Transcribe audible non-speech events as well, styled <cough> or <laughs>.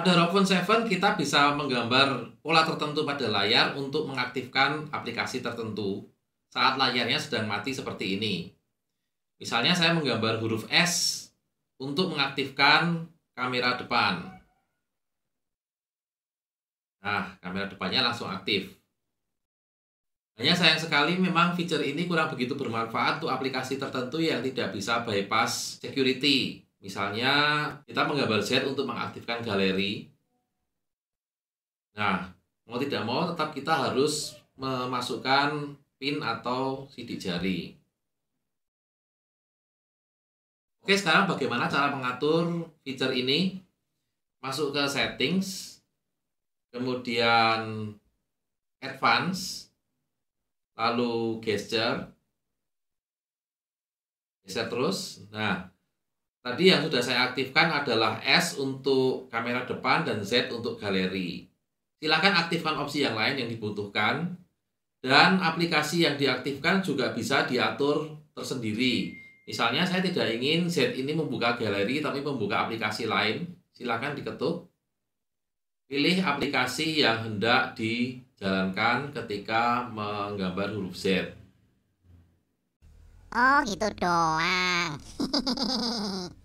Pada Rock Phone 7 kita bisa menggambar pola tertentu pada layar untuk mengaktifkan aplikasi tertentu saat layarnya sedang mati seperti ini. Misalnya saya menggambar huruf S untuk mengaktifkan kamera depan. Nah, kamera depannya langsung aktif. Hanya sayang sekali memang fitur ini kurang begitu bermanfaat untuk aplikasi tertentu yang tidak bisa bypass security Misalnya kita menggambar Z untuk mengaktifkan galeri. Nah, mau tidak mau tetap kita harus memasukkan pin atau sidik jari. Oke, sekarang bagaimana cara mengatur fitur ini? Masuk ke settings, kemudian advance, lalu gesture, geser terus. Nah, Tadi yang sudah saya aktifkan adalah S untuk kamera depan dan Z untuk galeri. Silakan aktifkan opsi yang lain yang dibutuhkan. Dan aplikasi yang diaktifkan juga bisa diatur tersendiri. Misalnya saya tidak ingin Z ini membuka galeri tapi membuka aplikasi lain. Silakan diketuk. Pilih aplikasi yang hendak dijalankan ketika menggambar huruf Z. Oh gitu doang <laughs>